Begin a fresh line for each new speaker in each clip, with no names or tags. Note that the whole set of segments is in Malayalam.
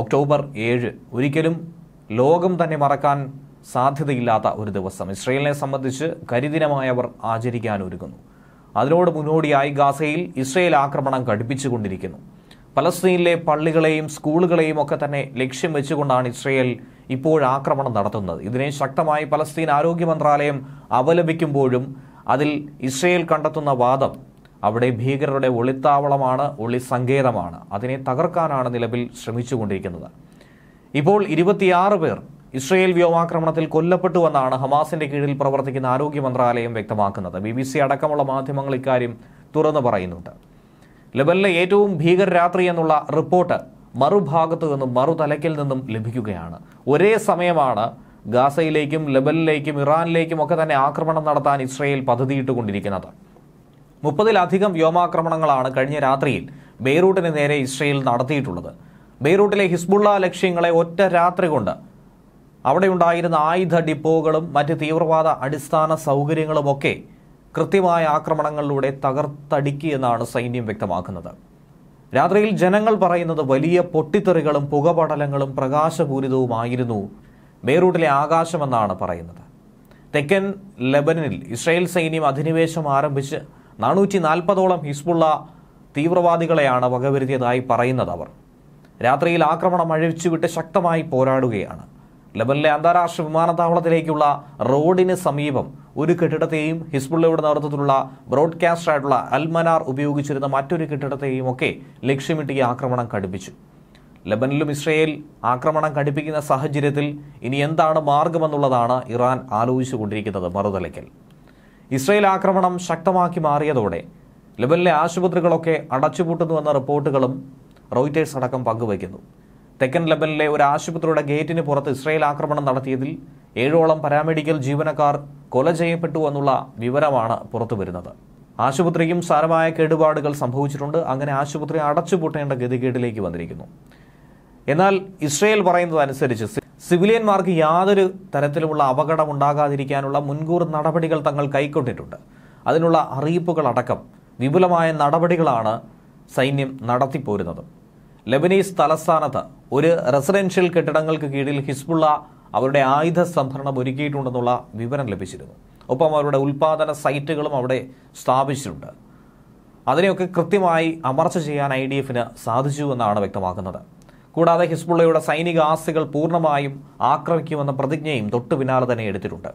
ഒക്ടോബർ ഏഴ്. ഒരിക്കലും ലോകം തന്നെ മറക്കാൻ സാധ്യതയില്ലാത്ത ഒരു ദിവസം. ഇസ്രയേലിനെ സംബന്ധിച്ച് കരിദിനമായി അവർ ആചരിക്കാൻ ഒരുങ്ങുന്നു. അതിനോട് മുന്നോടിയായി ഗാസയിൽ ഇസ്രയേൽ ആക്രമണം കടുപ്പിച്ചുകൊണ്ടിരിക്കുന്നു പലസ്തീനിലെ പള്ളികളെയും സ്കൂളുകളെയും ഒക്കെ തന്നെ ലക്ഷ്യം വെച്ചുകൊണ്ടാണ് ഇസ്രയേൽ ഇപ്പോൾ ആക്രമണം നടത്തുന്നത്. ഇതിനെ ശക്തമായി പലസ്തീൻ ആരോഗ്യ മന്ത്രാലയം അപലപിക്കുമ്പോഴും അതിൽ ഇസ്രയേൽ കണ്ടെത്തുന്ന വാദം അവിടെ ഭീകരരുടെ ഒളിത്താവളമാണ് ഒളി സങ്കേതമാണ് അതിനെ തകർക്കാനാണ് നിലവിൽ ശ്രമിച്ചുകൊണ്ടിരിക്കുന്നത്. ഇപ്പോൾ ഇരുപത്തിയാറ് പേർ ഇസ്രയേൽ വ്യോമാക്രമണത്തിൽ കൊല്ലപ്പെട്ടുവെന്നാണ് ഹമാസിന്റെ കീഴിൽ പ്രവർത്തിക്കുന്ന ആരോഗ്യ മന്ത്രാലയം വ്യക്തമാക്കുന്നത്. ബി ബി സി അടക്കമുള്ള മാധ്യമങ്ങൾ ഇക്കാര്യം തുറന്നു പറയുന്നുണ്ട്. ലെബനിലെ ഏറ്റവും ഭീകരരാത്രി എന്നുള്ള റിപ്പോർട്ട് മറുഭാഗത്തു നിന്നും മറുതലയ്ക്കിൽ നിന്നും ലഭിക്കുകയാണ്. ഒരേ സമയമാണ് ഗാസയിലേക്കും ലെബനിലേക്കും ഇറാനിലേക്കും ഒക്കെ തന്നെ ആക്രമണം നടത്താൻ ഇസ്രയേൽ പദ്ധതിയിട്ടുകൊണ്ടിരിക്കുന്നത്. മുപ്പതിലധികം വ്യോമാക്രമണങ്ങളാണ് കഴിഞ്ഞ രാത്രിയിൽ ബെയ്റൂട്ടിന് നേരെ ഇസ്രയേൽ നടത്തിയിട്ടുള്ളത്. ബെയ്റൂട്ടിലെ ഹിസ്ബുള്ള ലക്ഷ്യങ്ങളെ ഒറ്റ രാത്രി കൊണ്ട് അവിടെയുണ്ടായിരുന്ന ആയുധ ഡിപ്പോകളും മറ്റ് തീവ്രവാദ അടിസ്ഥാന സൗകര്യങ്ങളുമൊക്കെ കൃത്യമായ ആക്രമണങ്ങളിലൂടെ തകർത്തടിക്കുകയെന്നാണ് സൈന്യം വ്യക്തമാക്കുന്നത്. രാത്രിയിൽ ജനങ്ങൾ പറയുന്നത് വലിയ പൊട്ടിത്തെറികളും പുകപടലങ്ങളും പ്രകാശപൂരിതവുമായിരുന്നു ബെയ്റൂട്ടിലെ ആകാശമെന്നാണ് പറയുന്നത്. തെക്കൻ ലെബനിൽ ഇസ്രായേൽ സൈന്യം അധിനിവേശം ആരംഭിച്ച് നാനൂറ്റി നാൽപ്പതോളം ഹിസ്ബുള്ള തീവ്രവാദികളെയാണ് വകവരുത്തിയതായി പറയുന്നത് അവർ. രാത്രിയിൽ ആക്രമണം അഴിച്ചുവിട്ട് ശക്തമായി പോരാടുകയാണ്. ലബനിലെ അന്താരാഷ്ട്ര വിമാനത്താവളത്തിലേക്കുള്ള റോഡിന് സമീപം ഒരു കെട്ടിടത്തെയും ഹിസ്ബുള്ളയുടെ നേതൃത്വത്തിലുള്ള ബ്രോഡ്കാസ്റ്റർ ആയിട്ടുള്ള അൽമനാർ ഉപയോഗിച്ചിരുന്ന മറ്റൊരു കെട്ടിടത്തെയും ഒക്കെ ലക്ഷ്യമിട്ട് ഈ ആക്രമണം കടുപ്പിച്ചു ലബനിലും ഇസ്രയേൽ ആക്രമണം കടുപ്പിക്കുന്ന സാഹചര്യത്തിൽ ഇനി എന്താണ് മാർഗമെന്നുള്ളതാണ് ഇറാൻ ആലോചിച്ചുകൊണ്ടിരിക്കുന്നത് മറുതലയ്ക്കൽ. ഇസ്രയേൽ ആക്രമണം ശക്തമാക്കി മാറിയതോടെ ലെബനിലെ ആശുപത്രികളൊക്കെ അടച്ചുപൂട്ടുന്നുവെന്ന റിപ്പോർട്ടുകളും റോയിറ്റേഴ്സ് അടക്കം പങ്കുവയ്ക്കുന്നു. തെക്കൻ ലെബനിലെ ഒരു ആശുപത്രിയുടെ ഗേറ്റിന് പുറത്ത് ഇസ്രയേൽ ആക്രമണം നടത്തിയതിൽ ഏഴോളം പാരാമെഡിക്കൽ ജീവനക്കാർ കൊല ചെയ്യപ്പെട്ടു എന്നുള്ള വിവരമാണ് പുറത്തു വരുന്നത് ആശുപത്രിക്കും സാരമായ കേടുപാടുകൾ സംഭവിച്ചിട്ടുണ്ട്. അങ്ങനെ ആശുപത്രി അടച്ചുപൂട്ടേണ്ട ഗതികേടിലേക്ക് വന്നിരിക്കുന്നു. എന്നാൽ ഇസ്രയേൽ പറയുന്നതനുസരിച്ച് സി- സിവിലിയന്മാർക്ക് യാതൊരു തരത്തിലുമുള്ള അപകടം ഉണ്ടാകാതിരിക്കാനുള്ള മുൻകൂർ നടപടികൾ തങ്ങൾ കൈക്കൊണ്ടിട്ടുണ്ട്. അതിനുള്ള അറിയിപ്പുകൾ അടക്കം വിപുലമായ നടപടികളാണ് സൈന്യം നടത്തിപ്പോരുന്നത്. ലെബനീസ് തലസ്ഥാനത്ത് ഒരു റെസിഡൻഷ്യൽ കെട്ടിടങ്ങൾക്ക് കീഴിൽ ഹിസ്ബുള്ള അവരുടെ ആയുധ സംഭരണം ഒരുക്കിയിട്ടുണ്ടെന്നുള്ള വിവരം ലഭിച്ചിരുന്നു. ഒപ്പം അവരുടെ ഉൽപാദന സൈറ്റുകളും അവിടെ സ്ഥാപിച്ചിട്ടുണ്ട്. അതിനെയൊക്കെ കൃത്യമായി അമർച്ച ചെയ്യാൻ ഐ ഡി എഫിന് സാധിച്ചു എന്നാണ് വ്യക്തമാക്കുന്നത്. കൂടാതെ ഹിസ്ബുള്ളയുടെ സൈനിക ആസ്തികൾ പൂർണമായും ആക്രമിക്കുമെന്ന പ്രതിജ്ഞയും തൊട്ടു പിന്നാലെ തന്നെ എടുത്തിട്ടുണ്ട്.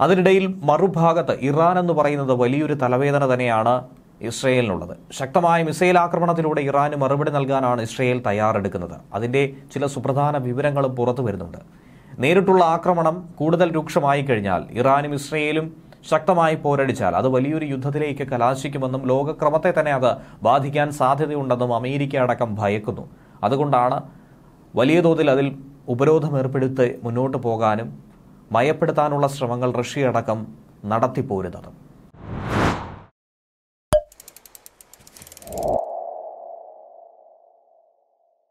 അതിനിടയിൽ മറുഭാഗത്ത് ഇറാൻ എന്ന് പറയുന്നത് വലിയൊരു തലവേദന തന്നെയാണ് ഇസ്രയേലിനുള്ളത്. ശക്തമായ മിസൈൽ ആക്രമണത്തിലൂടെ ഇറാന് മറുപടി നൽകാനാണ് ഇസ്രയേൽ തയ്യാറെടുക്കുന്നത്. അതിന്റെ ചില സുപ്രധാന വിവരങ്ങളും പുറത്തു വരുന്നുണ്ട്. നേരിട്ടുള്ള ആക്രമണം കൂടുതൽ രൂക്ഷമായി കഴിഞ്ഞാൽ ഇറാനും ഇസ്രയേലും ശക്തമായി പോരടിച്ചാൽ അത് വലിയൊരു യുദ്ധത്തിലേക്ക് കലാശിക്കുമെന്നും ലോകക്രമത്തെ തന്നെ അത് ബാധിക്കാൻ സാധ്യതയുണ്ടെന്നും അമേരിക്ക അടക്കം ഭയക്കുന്നു. അതുകൊണ്ടാണ് വലിയ തോതിൽ അതിൽ ഉപരോധം ഏർപ്പെടുത്തി മുന്നോട്ട് പോകാനും മയപ്പെടുത്താനുള്ള ശ്രമങ്ങൾ റഷ്യ അടക്കം നടത്തിപ്പോരുന്നത്.